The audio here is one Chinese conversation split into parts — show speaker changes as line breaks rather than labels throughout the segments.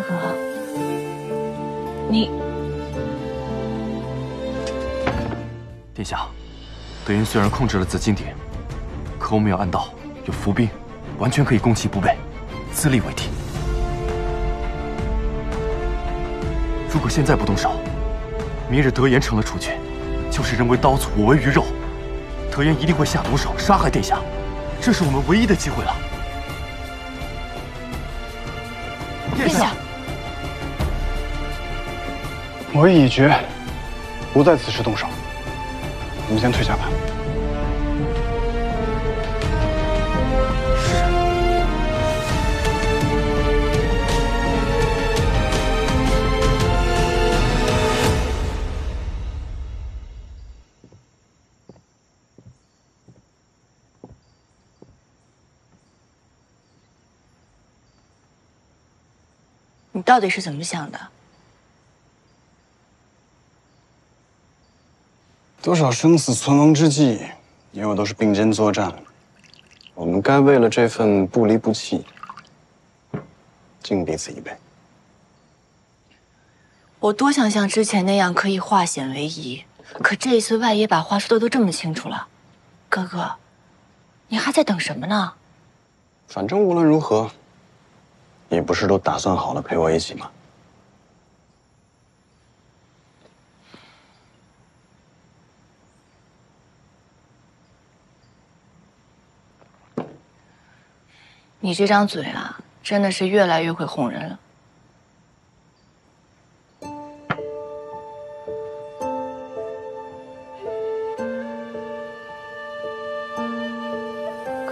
哥哥，你
殿下，德云虽然控制了紫金鼎，可我们有暗道，有伏兵，完全可以攻其不备，自立为帝。如果现在不动手，明日德言成了储君，就是人为刀俎，我为鱼肉，德言一定会下毒手杀害殿下，这是我们唯一的机会了。
殿下，
我意已决，不在此时动手。你们先退下吧。
是你到底是怎么想的？
多少生死存亡之际，你我都是并肩作战，我们该为了这份不离不弃，敬彼此一杯。
我多想像之前那样可以化险为夷，可这一次外爷把话说的都这么清楚了，哥哥，你还在等什么呢？
反正无论如何，你不是都打算好了陪我一起吗？
你这张嘴啊，真的是越来越会哄人了。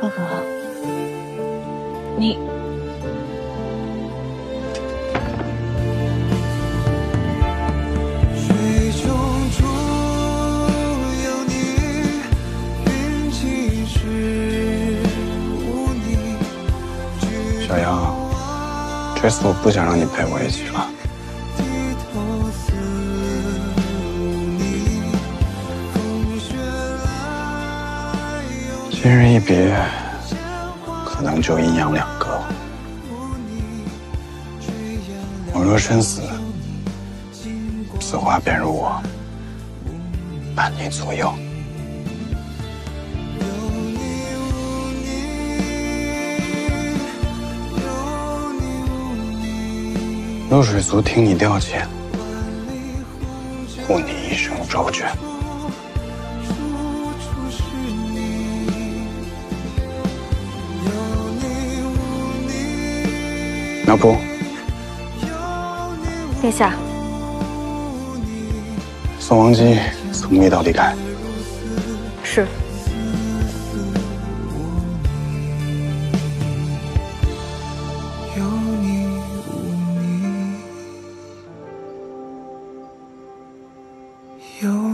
哥哥，你
这次我不想让你陪我一起了。今日一别，可能就阴阳两隔。我若身死，此花便如我，伴你左右。流水族听你调遣，护你一生周全。
处处是你，有你无你，
苗圃，
殿下，
宋王姬从密道离开。
是
有你无你，有